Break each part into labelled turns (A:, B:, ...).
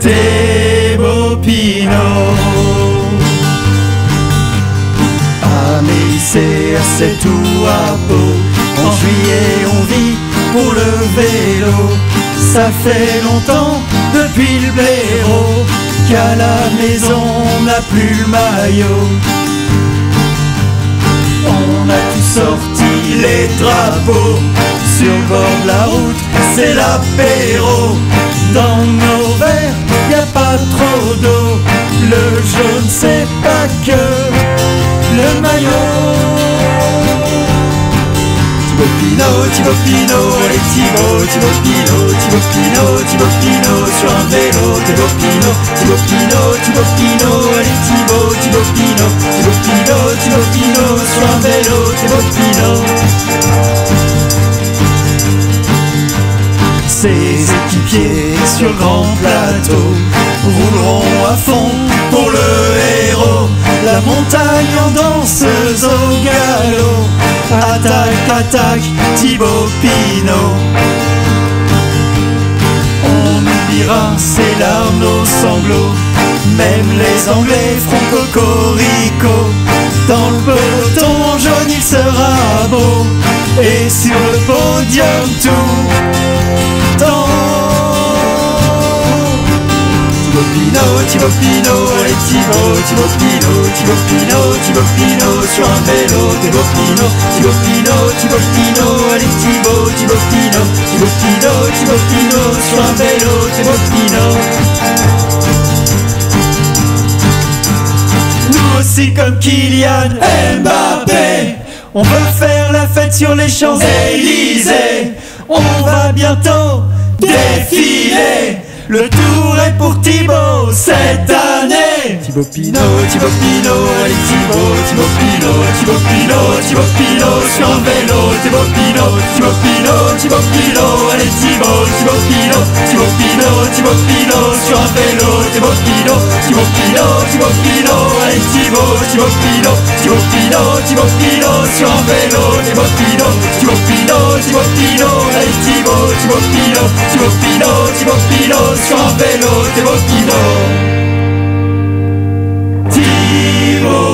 A: Thébo Pinot. À Mélissée, à Sète ou à Pau, en juillet on vit pour le vélo. Ça fait longtemps depuis le blaireau qu'à la maison on n'a plus le maillot. On a tout sorti les drapeaux sur le bord de la route, c'est l'apéro le maillot. Thibaut Thibaut allez Thibaut, Thibaut Pinot, Thibaut Pinot, Thibaut Pinot, sur un vélo, Thibaut Pinot, Thibaut Thibaut allez Thibaut, Thibaut Pinot, Thibaut Pinot, Thibaut Pinot, sur un vélo, Thibaut. Ses équipiers sur grand plateau rouleront à fond pour le. Montagne en danseuse au galop. Attaque, attaque, Thibaut Pinot. On oubliera ses larmes, nos sanglots. Même les Anglais feront cocorico. Dans le peloton jaune, il sera beau. Et sur le podium, tout Pinot, Thibaut allez Thibaut, Thibaut Pinot, Thibaut sur un vélo, Thibaut Pinot, Thibaut allez Thibaut, Thibaut Pinot, Thibaut sur un vélo, Thibaut. Nous aussi comme Kylian Mbappé, on veut faire la fête sur les Champs-Élysées. On va bientôt défiler. Le tour est pour Thibaut. Thibaut Pinot, Thibaut Pinot, allez Thibaut, Thibaut Pinot, Thibaut Pinot, Thibaut Pinot, sur un vélo, Thibaut Pinot, Thibaut Pinot, Thibaut Pinot, allez Thibaut, Thibaut Pinot, Thibaut Pinot, Thibaut Pinot, sur un vélo, Thibaut Pinot, Thibaut Pinot, Thibaut Pinot, allez Thibaut, Thibaut Pinot, Thibaut Pinot, Thibaut Pinot, sur un vélo, Thibaut Pinot, Thibaut Pinot, Thibaut Pinot, allez Thibaut, Thibaut Pinot, Thibaut Pinot, Thibaut Pinot, sur un vélo, Thibaut Pinot.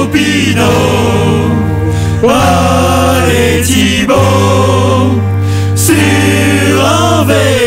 A: Pompidou, allez sur un.